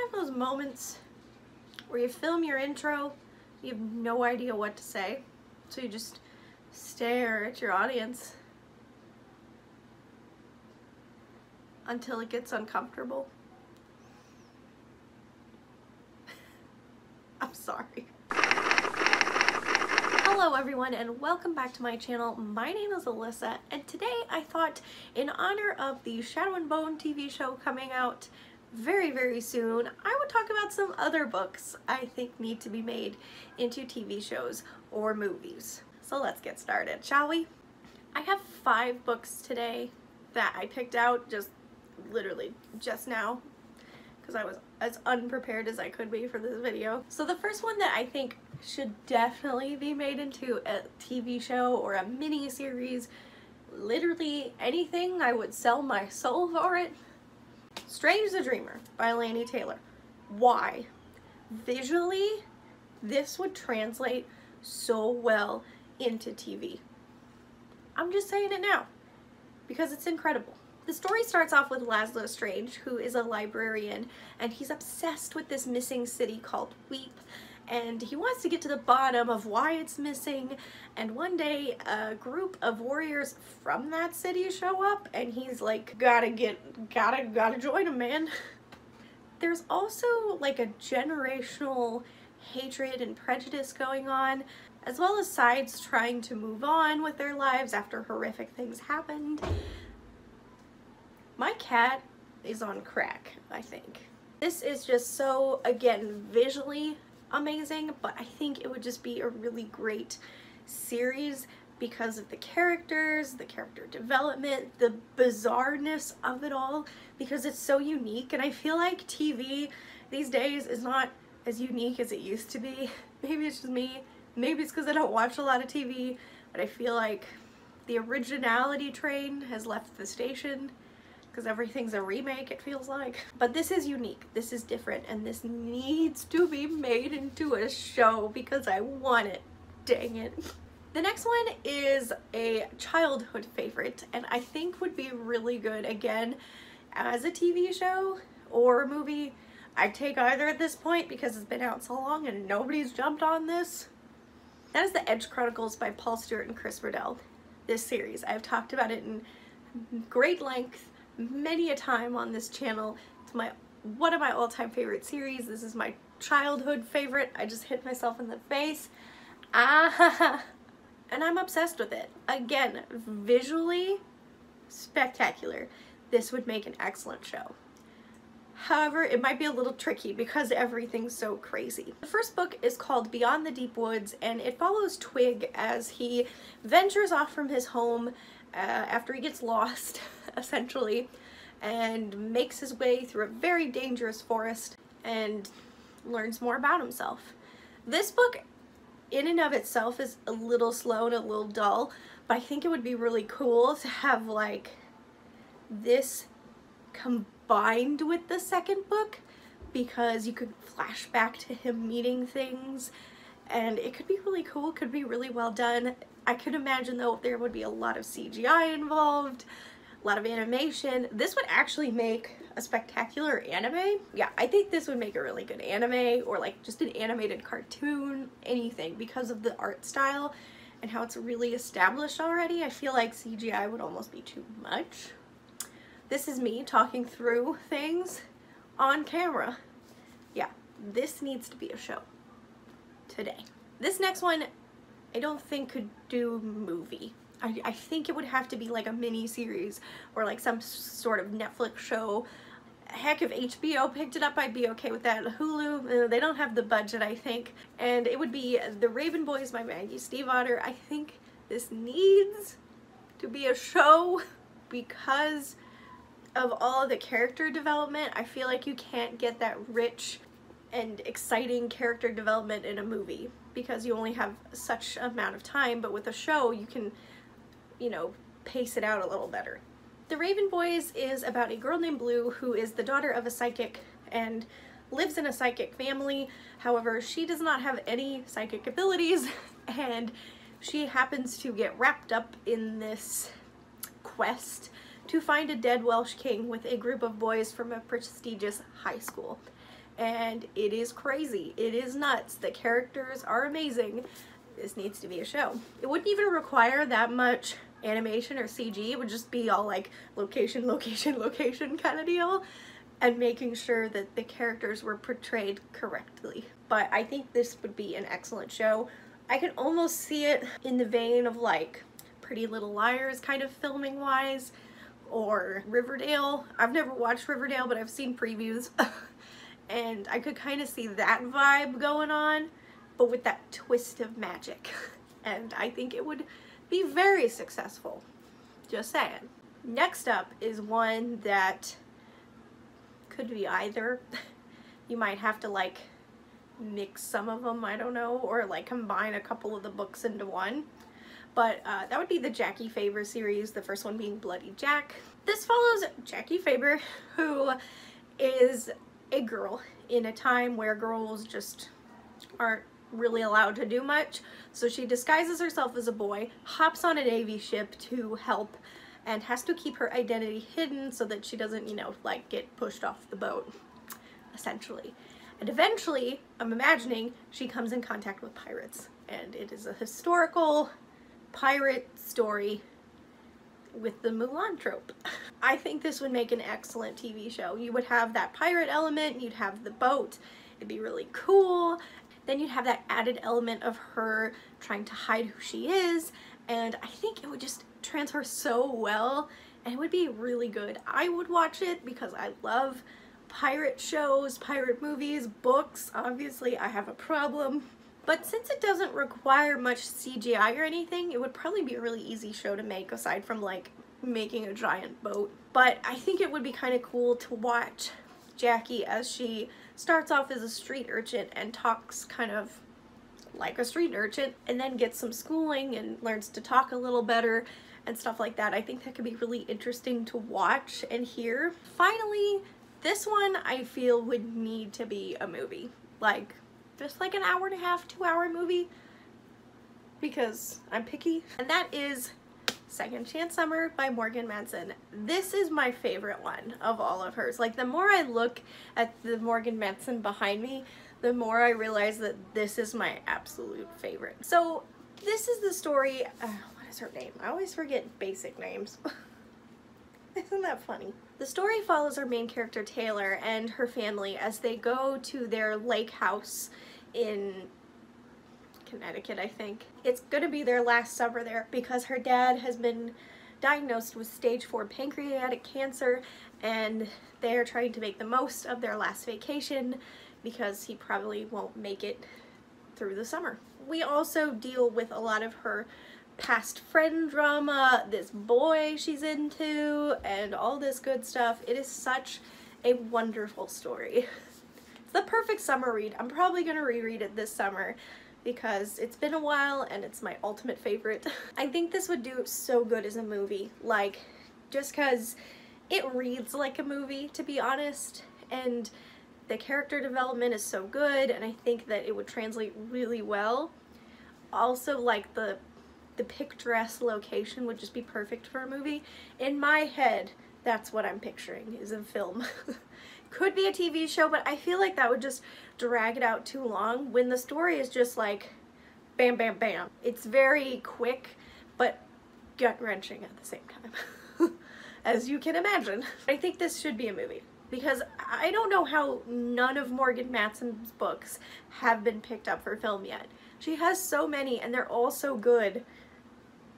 have those moments where you film your intro, you have no idea what to say, so you just stare at your audience until it gets uncomfortable? I'm sorry. Hello everyone and welcome back to my channel. My name is Alyssa and today I thought in honor of the Shadow and Bone TV show coming out very very soon I would talk about some other books I think need to be made into TV shows or movies. So let's get started shall we? I have five books today that I picked out just literally just now because I was as unprepared as I could be for this video. So the first one that I think should definitely be made into a TV show or a mini series, literally anything, I would sell my soul for it. Strange the Dreamer by Laini Taylor. Why? Visually, this would translate so well into TV. I'm just saying it now because it's incredible. The story starts off with Laszlo Strange, who is a librarian, and he's obsessed with this missing city called Weep, and he wants to get to the bottom of why it's missing, and one day a group of warriors from that city show up, and he's like, gotta get, gotta, gotta join them, man. There's also like a generational hatred and prejudice going on, as well as sides trying to move on with their lives after horrific things happened. My cat is on crack, I think. This is just so, again, visually amazing, but I think it would just be a really great series because of the characters, the character development, the bizarreness of it all, because it's so unique. And I feel like TV these days is not as unique as it used to be. Maybe it's just me. Maybe it's because I don't watch a lot of TV, but I feel like the originality train has left the station because everything's a remake it feels like. But this is unique, this is different, and this needs to be made into a show because I want it, dang it. The next one is a childhood favorite and I think would be really good again as a TV show or a movie. I'd take either at this point because it's been out so long and nobody's jumped on this. That is The Edge Chronicles by Paul Stewart and Chris Riddell. This series, I've talked about it in great length many a time on this channel. It's my one of my all-time favorite series. This is my childhood favorite. I just hit myself in the face. Ah, and I'm obsessed with it. Again, visually spectacular. This would make an excellent show. However, it might be a little tricky because everything's so crazy. The first book is called Beyond the Deep Woods and it follows Twig as he ventures off from his home uh, after he gets lost, essentially, and makes his way through a very dangerous forest and learns more about himself. This book in and of itself is a little slow and a little dull, but I think it would be really cool to have like this combined with the second book because you could flash back to him meeting things and it could be really cool, could be really well done. I could imagine though there would be a lot of CGI involved, a lot of animation. This would actually make a spectacular anime. Yeah, I think this would make a really good anime or like just an animated cartoon, anything because of the art style and how it's really established already. I feel like CGI would almost be too much. This is me talking through things on camera. Yeah, this needs to be a show today. This next one I don't think could do movie. I, I think it would have to be like a mini series or like some sort of Netflix show. Heck, if HBO picked it up, I'd be okay with that. Hulu, uh, they don't have the budget, I think. And it would be The Raven Boys by Maggie Stiefvater. I think this needs to be a show because of all the character development. I feel like you can't get that rich and exciting character development in a movie because you only have such amount of time but with a show you can you know pace it out a little better. The Raven Boys is about a girl named Blue who is the daughter of a psychic and lives in a psychic family however she does not have any psychic abilities and she happens to get wrapped up in this quest to find a dead Welsh king with a group of boys from a prestigious high school and it is crazy. It is nuts. The characters are amazing. This needs to be a show. It wouldn't even require that much animation or CG. It would just be all like location, location, location kind of deal and making sure that the characters were portrayed correctly. But I think this would be an excellent show. I can almost see it in the vein of like Pretty Little Liars kind of filming wise or Riverdale. I've never watched Riverdale but I've seen previews and I could kind of see that vibe going on but with that twist of magic and I think it would be very successful. Just saying. Next up is one that could be either. you might have to like mix some of them, I don't know, or like combine a couple of the books into one. But uh, that would be the Jacky Faber series, the first one being Bloody Jack. This follows Jacky Faber, who is a girl in a time where girls just aren't really allowed to do much. So she disguises herself as a boy, hops on a Navy ship to help, and has to keep her identity hidden so that she doesn't, you know, like get pushed off the boat, essentially. And eventually, I'm imagining, she comes in contact with pirates. And it is a historical pirate story with the Mulan trope. I think this would make an excellent TV show. You would have that pirate element, you'd have the boat, it'd be really cool, then you'd have that added element of her trying to hide who she is, and I think it would just transfer so well, and it would be really good. I would watch it because I love pirate shows, pirate movies, books. Obviously, I have a problem. But since it doesn't require much CGI or anything, it would probably be a really easy show to make aside from like making a giant boat. But I think it would be kind of cool to watch Jacky as she starts off as a street urchin and talks kind of like a street urchin and then gets some schooling and learns to talk a little better and stuff like that. I think that could be really interesting to watch and hear. Finally, this one I feel would need to be a movie. Like, just like an hour and a half, two hour movie because I'm picky. And that is Second Chance Summer by Morgan Matson. This is my favorite one of all of hers. Like the more I look at the Morgan Matson behind me, the more I realize that this is my absolute favorite. So this is the story, uh, what is her name? I always forget basic names. Isn't that funny? The story follows our main character Taylor and her family as they go to their lake house in Connecticut, I think. It's going to be their last summer there because her dad has been diagnosed with stage 4 pancreatic cancer and they're trying to make the most of their last vacation because he probably won't make it through the summer. We also deal with a lot of her past friend drama, this boy she's into, and all this good stuff. It is such a wonderful story. The perfect summer read. I'm probably going to reread it this summer because it's been a while and it's my ultimate favorite. I think this would do so good as a movie, like just because it reads like a movie to be honest and the character development is so good and I think that it would translate really well. Also like the the picturesque location would just be perfect for a movie. In my head, that's what I'm picturing is a film. Could be a TV show, but I feel like that would just drag it out too long when the story is just like bam, bam, bam. It's very quick, but gut-wrenching at the same time, as you can imagine. I think this should be a movie because I don't know how none of Morgan Matson's books have been picked up for film yet. She has so many and they're all so good.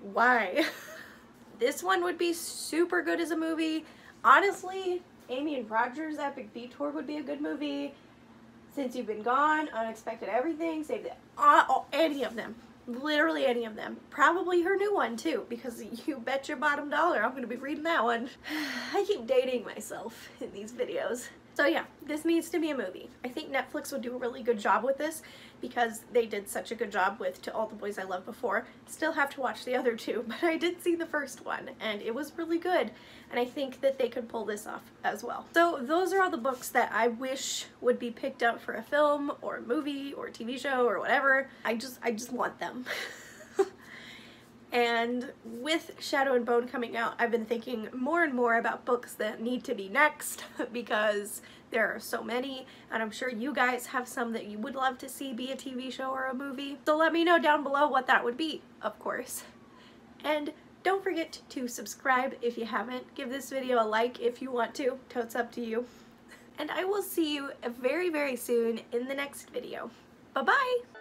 Why? this one would be super good as a movie. Honestly, Amy and Roger's Epic Detour would be a good movie. Since You've Been Gone, Unexpected Everything, Save the... Uh, any of them. Literally any of them. Probably her new one too, because you bet your bottom dollar I'm going to be reading that one. I keep dating myself in these videos. So yeah, this needs to be a movie. I think Netflix would do a really good job with this because they did such a good job with To All the Boys I Loved Before. Still have to watch the other two, but I did see the first one and it was really good and I think that they could pull this off as well. So those are all the books that I wish would be picked up for a film or a movie or a TV show or whatever. I just, I just want them. And with Shadow and Bone coming out, I've been thinking more and more about books that need to be next because there are so many and I'm sure you guys have some that you would love to see be a TV show or a movie. So let me know down below what that would be, of course. And don't forget to subscribe if you haven't. Give this video a like if you want to. Totes up to you. And I will see you very, very soon in the next video. Bye-bye!